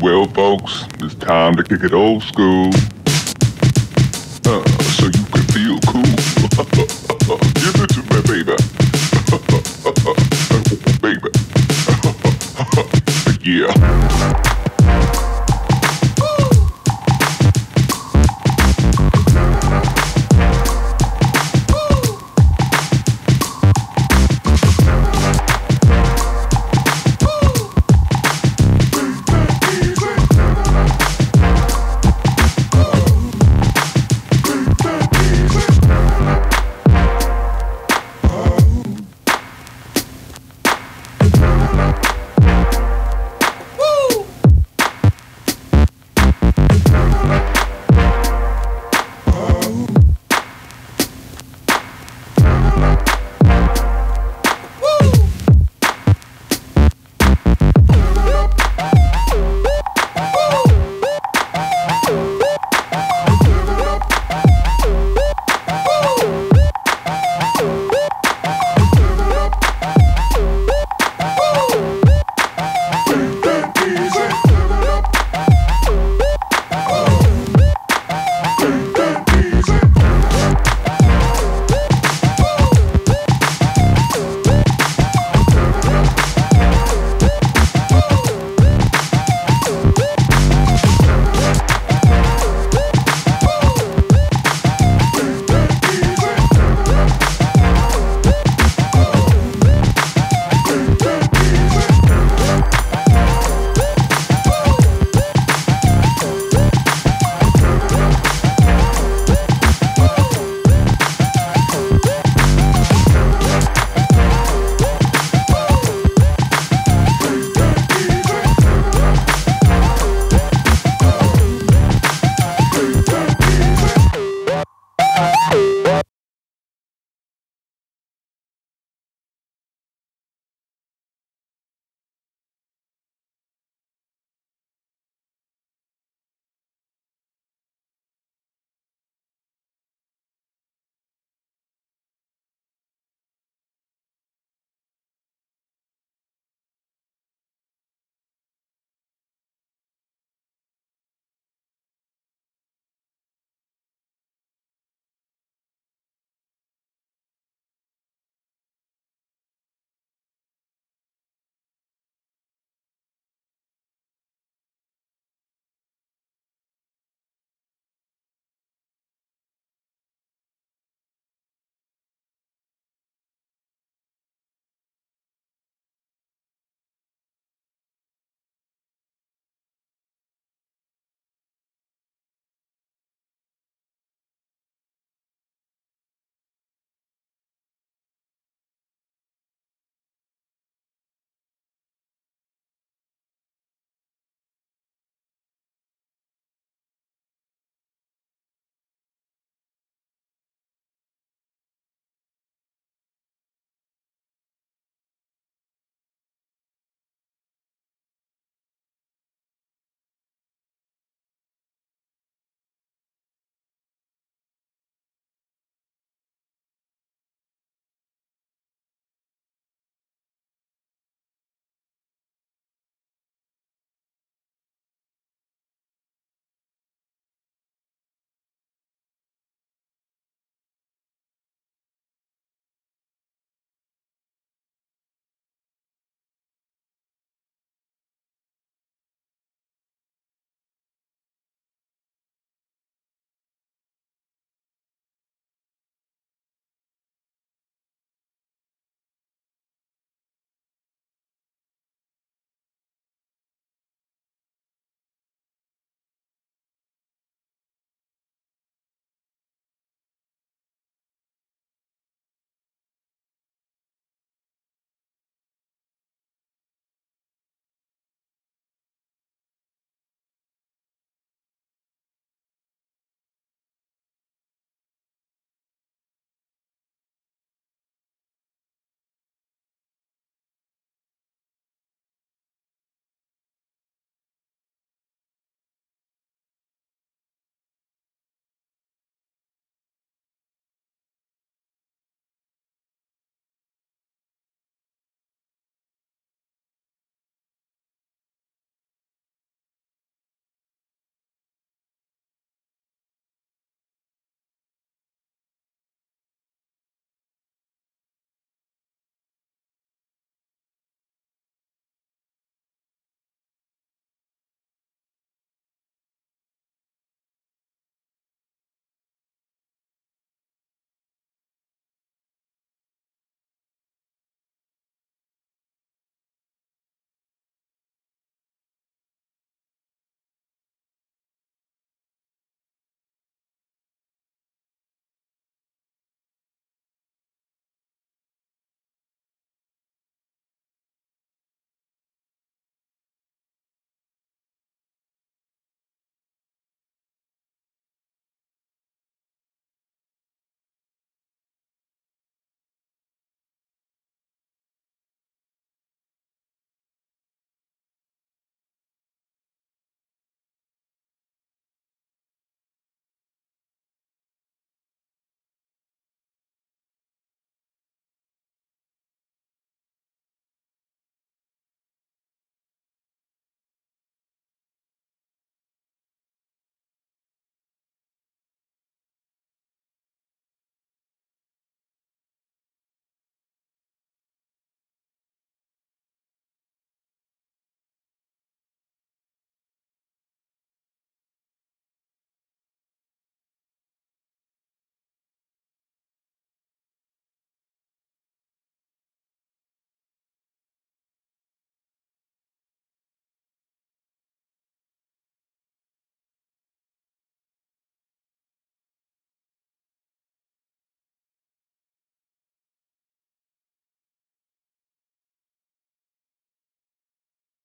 Well, folks, it's time to kick it old school. Uh, so you can feel cool. Give it to me, baby. baby. yeah.